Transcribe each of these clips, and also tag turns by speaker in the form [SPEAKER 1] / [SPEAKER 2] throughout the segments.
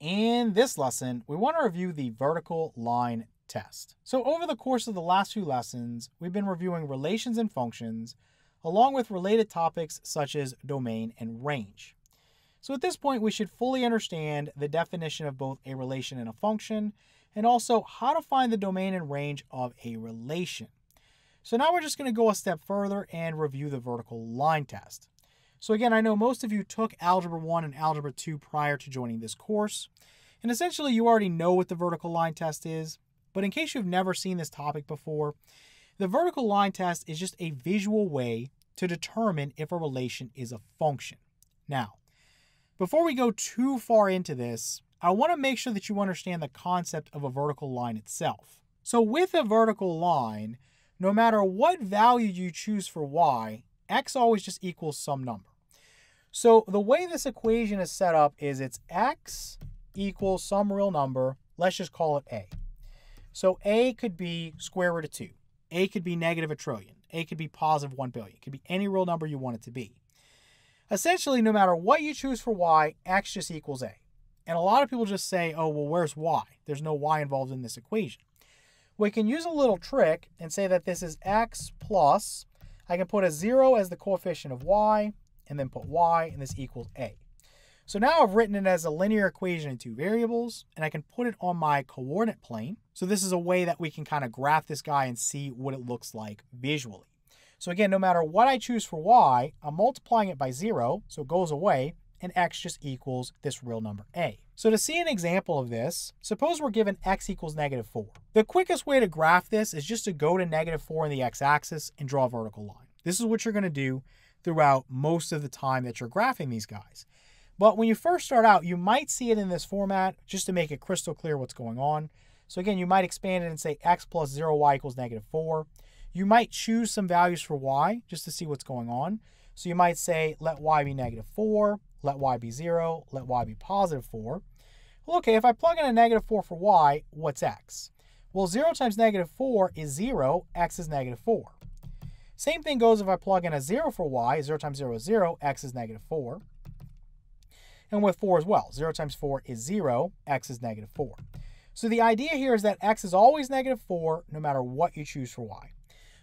[SPEAKER 1] In this lesson, we want to review the vertical line test. So over the course of the last few lessons, we've been reviewing relations and functions, along with related topics such as domain and range. So at this point, we should fully understand the definition of both a relation and a function, and also how to find the domain and range of a relation. So now we're just going to go a step further and review the vertical line test. So again, I know most of you took Algebra 1 and Algebra 2 prior to joining this course, and essentially you already know what the vertical line test is, but in case you've never seen this topic before, the vertical line test is just a visual way to determine if a relation is a function. Now, before we go too far into this, I want to make sure that you understand the concept of a vertical line itself. So with a vertical line, no matter what value you choose for y, x always just equals some number. So the way this equation is set up is it's x equals some real number. Let's just call it a. So a could be square root of 2. a could be negative a trillion. a could be positive 1 billion. It could be any real number you want it to be. Essentially, no matter what you choose for y, x just equals a. And a lot of people just say, oh, well, where's y? There's no y involved in this equation. We can use a little trick and say that this is x plus I can put a 0 as the coefficient of y, and then put y, and this equals a. So now I've written it as a linear equation in two variables, and I can put it on my coordinate plane. So this is a way that we can kind of graph this guy and see what it looks like visually. So again, no matter what I choose for y, I'm multiplying it by 0, so it goes away, and x just equals this real number a. So to see an example of this, suppose we're given x equals negative 4. The quickest way to graph this is just to go to negative 4 in the x-axis and draw a vertical line. This is what you're going to do throughout most of the time that you're graphing these guys. But when you first start out, you might see it in this format just to make it crystal clear what's going on. So again, you might expand it and say x plus 0y equals negative 4. You might choose some values for y just to see what's going on. So you might say let y be negative 4, let y be 0, let y be positive 4. Well, okay, if I plug in a negative 4 for y, what's x? Well, 0 times negative 4 is 0, x is negative 4. Same thing goes if I plug in a 0 for y, 0 times 0 is 0, x is negative 4. And with 4 as well, 0 times 4 is 0, x is negative 4. So the idea here is that x is always negative 4 no matter what you choose for y.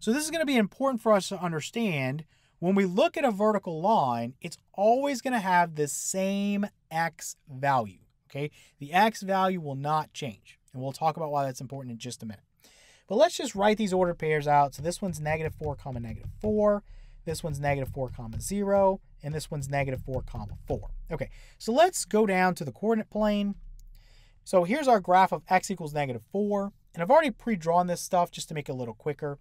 [SPEAKER 1] So this is going to be important for us to understand when we look at a vertical line, it's always going to have the same x value, okay? The x value will not change, and we'll talk about why that's important in just a minute. But let's just write these ordered pairs out. So this one's negative 4 comma negative 4, this one's negative 4 comma 0, and this one's negative 4 comma 4. Okay, so let's go down to the coordinate plane. So here's our graph of x equals negative 4, and I've already pre-drawn this stuff just to make it a little quicker.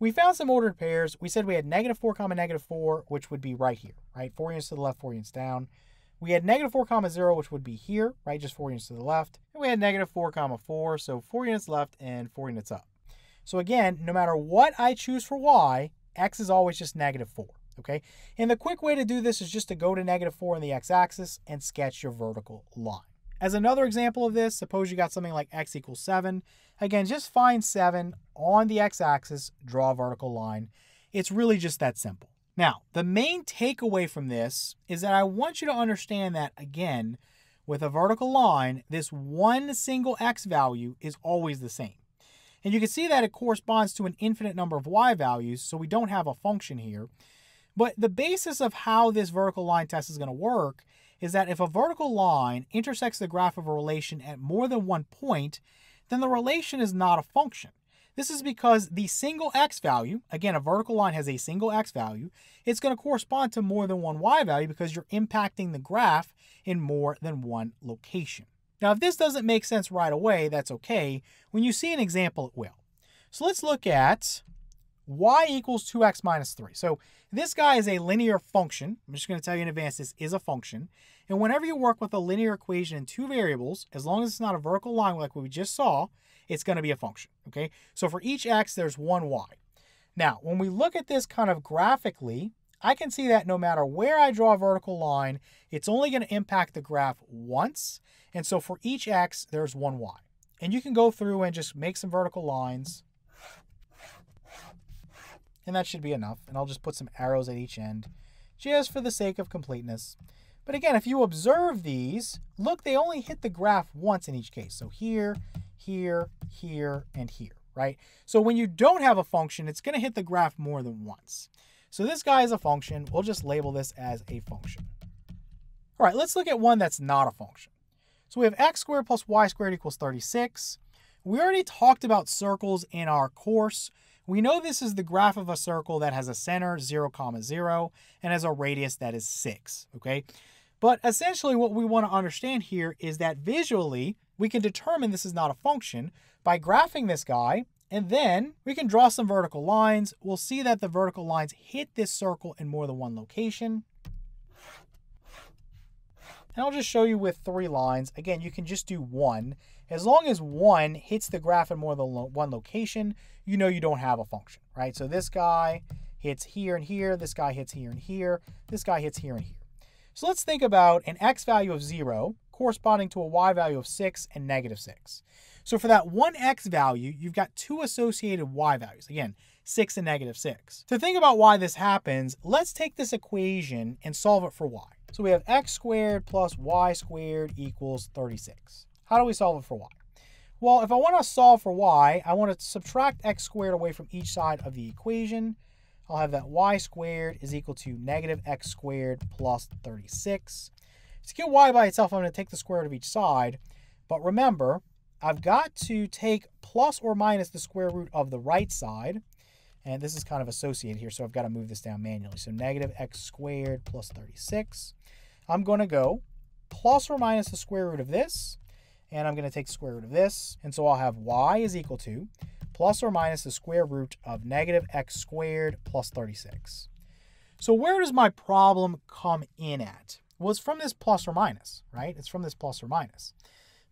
[SPEAKER 1] We found some ordered pairs. We said we had negative 4 comma negative 4, which would be right here, right? 4 units to the left, 4 units down. We had negative 4 comma 0, which would be here, right? Just 4 units to the left. And we had negative 4 comma 4, so 4 units left and 4 units up. So again, no matter what I choose for y, x is always just negative 4, okay? And the quick way to do this is just to go to negative 4 on the x-axis and sketch your vertical line. As another example of this, suppose you got something like x equals 7. Again, just find 7 on the x-axis, draw a vertical line. It's really just that simple. Now, the main takeaway from this is that I want you to understand that, again, with a vertical line, this one single x value is always the same. And you can see that it corresponds to an infinite number of y values, so we don't have a function here. But the basis of how this vertical line test is going to work is that if a vertical line intersects the graph of a relation at more than one point, then the relation is not a function. This is because the single x value, again, a vertical line has a single x value, it's going to correspond to more than one y value because you're impacting the graph in more than one location. Now, if this doesn't make sense right away, that's okay. When you see an example, it will. So let's look at y equals 2x minus 3. So this guy is a linear function. I'm just going to tell you in advance this is a function. And whenever you work with a linear equation in two variables, as long as it's not a vertical line like we just saw, it's going to be a function, okay? So for each x, there's one y. Now, when we look at this kind of graphically, I can see that no matter where I draw a vertical line, it's only going to impact the graph once. And so for each x, there's one y. And you can go through and just make some vertical lines. And that should be enough. And I'll just put some arrows at each end, just for the sake of completeness. But again, if you observe these, look, they only hit the graph once in each case. So here, here, here, and here, right? So when you don't have a function, it's going to hit the graph more than once. So this guy is a function. We'll just label this as a function. All right, let's look at one that's not a function. So we have x squared plus y squared equals 36. We already talked about circles in our course. We know this is the graph of a circle that has a center 0, comma 0 and has a radius that is 6, okay? But essentially what we want to understand here is that visually we can determine this is not a function by graphing this guy and then we can draw some vertical lines. We'll see that the vertical lines hit this circle in more than one location. And I'll just show you with three lines. Again, you can just do one. As long as one hits the graph in more than one location, you know you don't have a function, right? So this guy hits here and here, this guy hits here and here, this guy hits here and here. So let's think about an x value of 0 corresponding to a y value of 6 and negative 6. So for that one x value, you've got two associated y values. Again, 6 and negative 6. To think about why this happens, let's take this equation and solve it for y. So we have x squared plus y squared equals 36. How do we solve it for y? Well, if I want to solve for y, I want to subtract x squared away from each side of the equation. I'll have that y squared is equal to negative x squared plus 36. To get y by itself, I'm going to take the square root of each side. But remember, I've got to take plus or minus the square root of the right side. And this is kind of associated here, so I've got to move this down manually. So negative x squared plus 36. I'm going to go plus or minus the square root of this, and I'm going to take the square root of this. And so I'll have y is equal to plus or minus the square root of negative x squared plus 36. So where does my problem come in at? Well, it's from this plus or minus, right? It's from this plus or minus.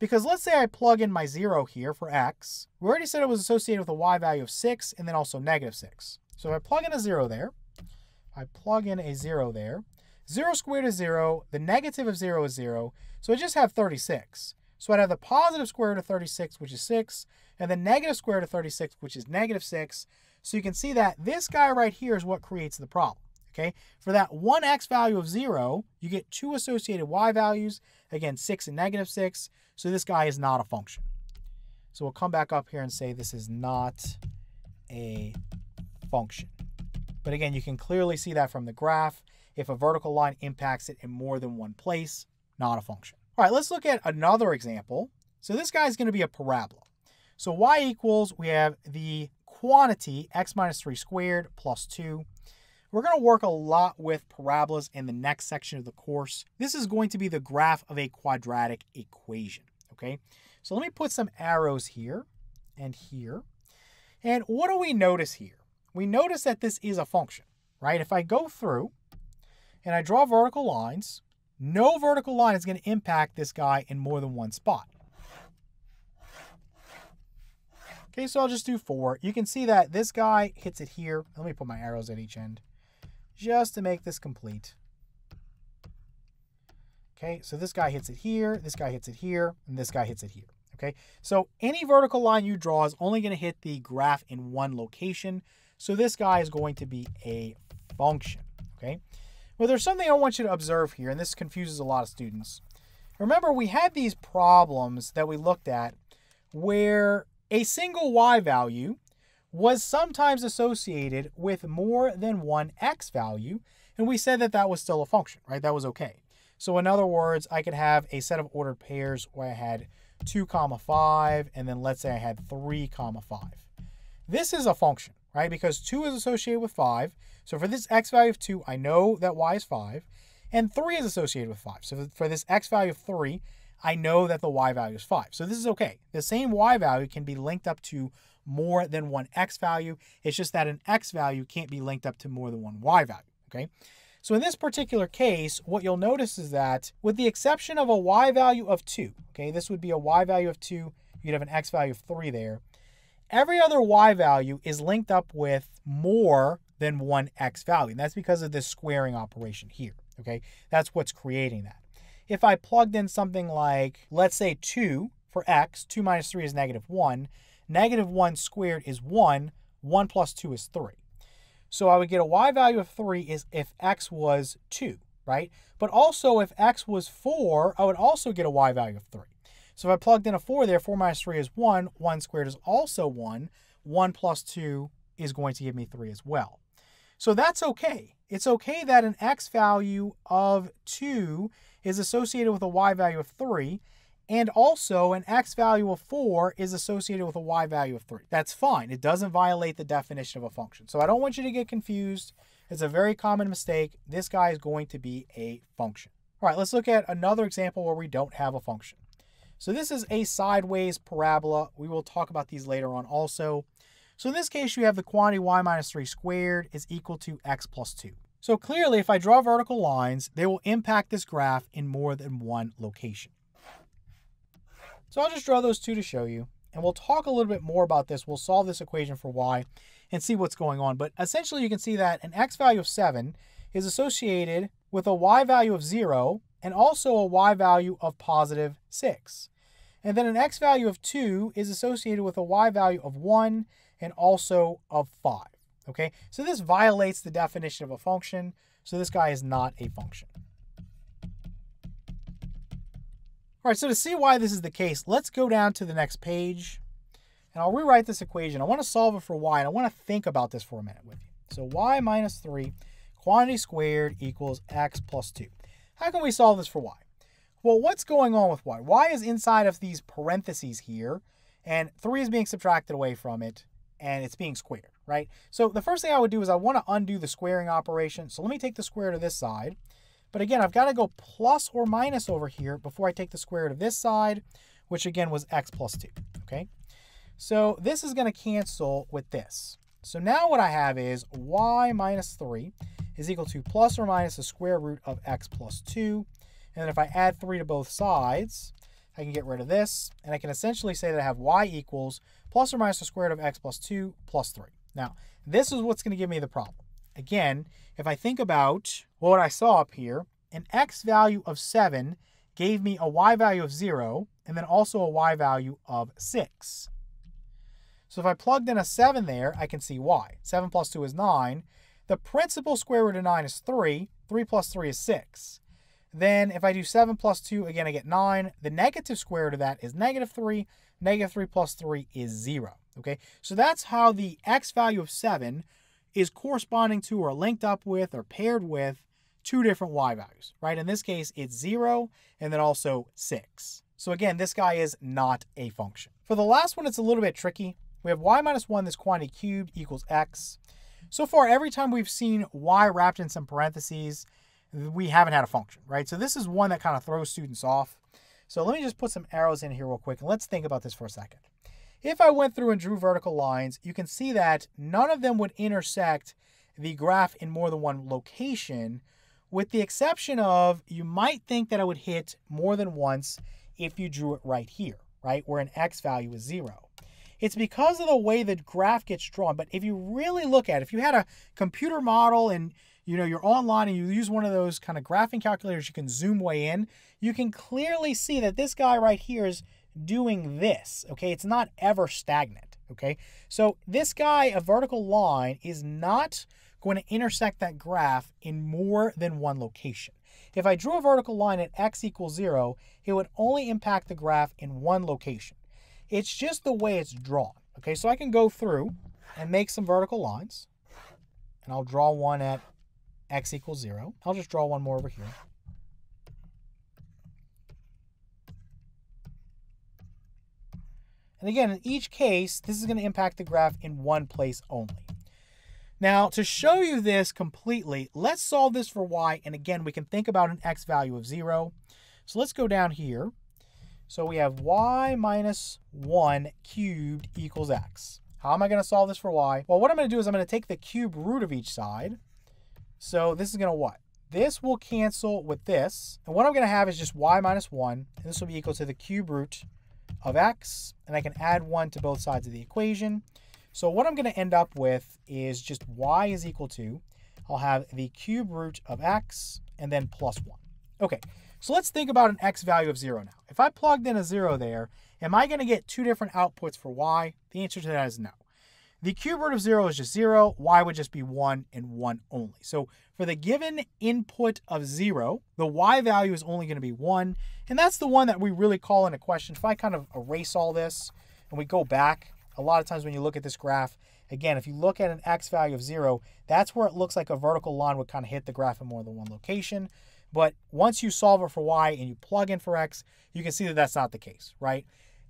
[SPEAKER 1] Because let's say I plug in my 0 here for x. We already said it was associated with a y value of 6 and then also negative 6. So if I plug in a 0 there, I plug in a 0 there, 0 squared is 0, the negative of 0 is 0, so I just have 36. So I'd have the positive square root of 36, which is 6, and the negative square root of 36, which is negative 6. So you can see that this guy right here is what creates the problem. Okay, for that one x value of 0, you get two associated y values, again 6 and negative 6, so this guy is not a function. So we'll come back up here and say this is not a function. But again, you can clearly see that from the graph. If a vertical line impacts it in more than one place, not a function. All right, let's look at another example. So this guy is going to be a parabola. So y equals, we have the quantity x minus 3 squared plus 2 we're going to work a lot with parabolas in the next section of the course. This is going to be the graph of a quadratic equation, okay? So let me put some arrows here and here. And what do we notice here? We notice that this is a function, right? If I go through and I draw vertical lines, no vertical line is going to impact this guy in more than one spot. Okay, so I'll just do four. You can see that this guy hits it here. Let me put my arrows at each end just to make this complete. Okay, so this guy hits it here, this guy hits it here, and this guy hits it here. Okay, so any vertical line you draw is only going to hit the graph in one location. So this guy is going to be a function. Okay, well, there's something I want you to observe here, and this confuses a lot of students. Remember, we had these problems that we looked at where a single y value was sometimes associated with more than one x value, and we said that that was still a function, right? That was okay. So in other words, I could have a set of ordered pairs where I had 2 comma 5, and then let's say I had 3 comma 5. This is a function, right? Because 2 is associated with 5. So for this x value of 2, I know that y is 5. And 3 is associated with 5. So for this x value of 3, I know that the y value is 5. So this is okay. The same y value can be linked up to more than one x value. It's just that an x value can't be linked up to more than one y value, okay? So in this particular case, what you'll notice is that with the exception of a y value of 2, okay, this would be a y value of 2, you'd have an x value of 3 there. Every other y value is linked up with more than one x value. And that's because of this squaring operation here, okay? That's what's creating that. If I plugged in something like, let's say 2 for x, 2 minus 3 is negative 1, Negative 1 squared is 1. 1 plus 2 is 3. So I would get a y value of 3 is if x was 2, right? But also if x was 4, I would also get a y value of 3. So if I plugged in a 4 there, 4 minus 3 is 1. 1 squared is also 1. 1 plus 2 is going to give me 3 as well. So that's okay. It's okay that an x value of 2 is associated with a y value of 3, and also an x value of 4 is associated with a y value of 3. That's fine. It doesn't violate the definition of a function. So I don't want you to get confused. It's a very common mistake. This guy is going to be a function. All right, let's look at another example where we don't have a function. So this is a sideways parabola. We will talk about these later on also. So in this case, you have the quantity y minus 3 squared is equal to x plus 2. So clearly, if I draw vertical lines, they will impact this graph in more than one location. So I'll just draw those two to show you, and we'll talk a little bit more about this. We'll solve this equation for y and see what's going on. But essentially, you can see that an x value of 7 is associated with a y value of 0 and also a y value of positive 6. And then an x value of 2 is associated with a y value of 1 and also of 5. Okay, so this violates the definition of a function, so this guy is not a function. All right, so to see why this is the case, let's go down to the next page, and I'll rewrite this equation. I want to solve it for y, and I want to think about this for a minute with you. So y minus 3 quantity squared equals x plus 2. How can we solve this for y? Well, what's going on with y? y is inside of these parentheses here, and 3 is being subtracted away from it, and it's being squared, right? So the first thing I would do is I want to undo the squaring operation. So let me take the square of this side. But again, I've got to go plus or minus over here before I take the square root of this side, which again was x plus 2, okay? So this is going to cancel with this. So now what I have is y minus 3 is equal to plus or minus the square root of x plus 2. And then if I add 3 to both sides, I can get rid of this, and I can essentially say that I have y equals plus or minus the square root of x plus 2 plus 3. Now, this is what's going to give me the problem. Again, if I think about what I saw up here, an x value of 7 gave me a y value of 0, and then also a y value of 6. So if I plugged in a 7 there, I can see why. 7 plus 2 is 9. The principal square root of 9 is 3. 3 plus 3 is 6. Then if I do 7 plus 2, again, I get 9. The negative square root of that is negative 3. Negative 3 plus 3 is 0. Okay, so that's how the x value of 7 is corresponding to or linked up with or paired with two different y values, right? In this case, it's 0 and then also 6. So again, this guy is not a function. For the last one, it's a little bit tricky. We have y minus 1, this quantity cubed equals x. So far, every time we've seen y wrapped in some parentheses, we haven't had a function, right? So this is one that kind of throws students off. So let me just put some arrows in here real quick and let's think about this for a second. If I went through and drew vertical lines, you can see that none of them would intersect the graph in more than one location, with the exception of you might think that it would hit more than once if you drew it right here, right, where an x value is zero. It's because of the way the graph gets drawn. But if you really look at it, if you had a computer model and you know, you're online and you use one of those kind of graphing calculators, you can zoom way in, you can clearly see that this guy right here is doing this, okay? It's not ever stagnant, okay? So this guy, a vertical line, is not going to intersect that graph in more than one location. If I drew a vertical line at x equals 0, it would only impact the graph in one location. It's just the way it's drawn, okay? So I can go through and make some vertical lines, and I'll draw one at x equals 0. I'll just draw one more over here. And again, in each case, this is going to impact the graph in one place only. Now, to show you this completely, let's solve this for y. And again, we can think about an x value of 0. So let's go down here. So we have y minus 1 cubed equals x. How am I going to solve this for y? Well, what I'm going to do is I'm going to take the cube root of each side. So this is going to what? This will cancel with this. And what I'm going to have is just y minus 1. And this will be equal to the cube root of x. And I can add 1 to both sides of the equation. So what I'm going to end up with is just y is equal to, I'll have the cube root of x and then plus 1. Okay, so let's think about an x value of 0 now. If I plugged in a 0 there, am I going to get two different outputs for y? The answer to that is no. The cube root of 0 is just 0. y would just be 1 and 1 only. So for the given input of 0, the y value is only going to be 1. And that's the one that we really call in a question. If I kind of erase all this and we go back, a lot of times when you look at this graph, again, if you look at an x value of 0, that's where it looks like a vertical line would kind of hit the graph in more than one location. But once you solve it for y and you plug in for x, you can see that that's not the case, right?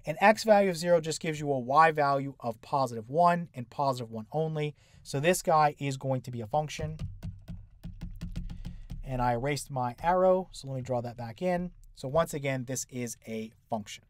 [SPEAKER 1] An x value of 0 just gives you a y value of positive 1 and positive 1 only. So this guy is going to be a function. And I erased my arrow, so let me draw that back in. So once again, this is a function.